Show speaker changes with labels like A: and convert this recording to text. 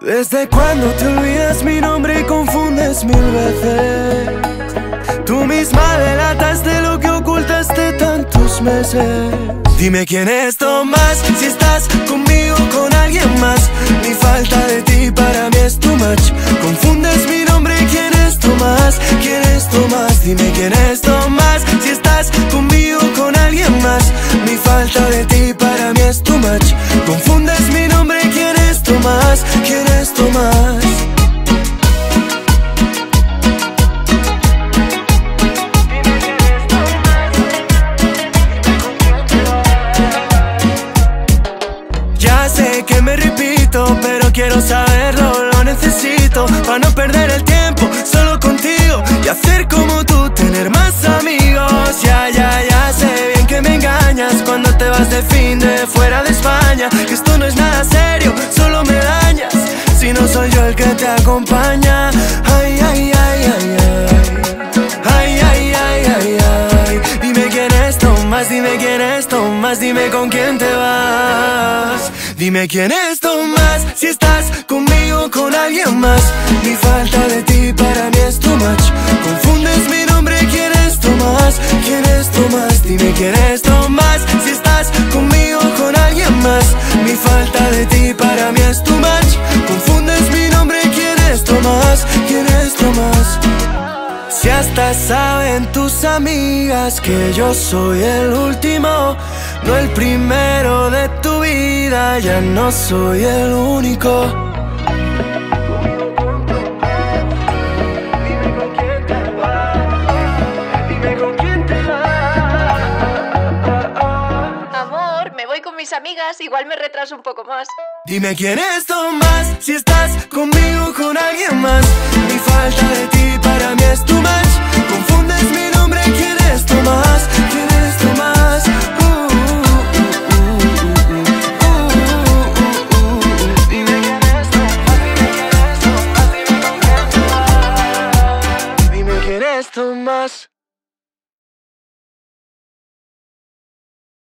A: Desde cuando te olvidas mi nombre y confundes mil veces. Tú misma delataste lo que ocultaste tantos meses. Dime quién es Tomás, si estás conmigo o con alguien más de ti para mí es too much Confundes mi nombre, ¿quién es Tomás? ¿Quién es Tomás? Ya sé que me repito, pero quiero saberlo, lo necesito Para no perder el tiempo Vas de fin de fuera de España. Que esto no es nada serio, solo me dañas. Si no soy yo el que te acompaña. Ay, ay, ay, ay, ay. Ay, ay, ay, ay, ay. Dime quién es Tomás, dime quién es Tomás Dime con quién te vas. Dime quién es Tomás Si estás conmigo o con alguien más. Mi falta de ti para mí es too much. Confundes mi nombre, ¿quién es Tomás? ¿Quién es Tomás? Dime quién es de ti para mí es too much Confundes mi nombre, ¿quién es Tomás? ¿Quién es Tomás? Si hasta saben tus amigas que yo soy el último, no el primero de tu vida, ya no soy el único.
B: con mis amigas, igual me retraso un poco más.
A: Dime quién es Tomás, si estás conmigo o con alguien más. Mi falta de ti para mí es tu match. Confundes mi nombre, quién es Tomás, quién es Tomás. Dime quién es Tomás.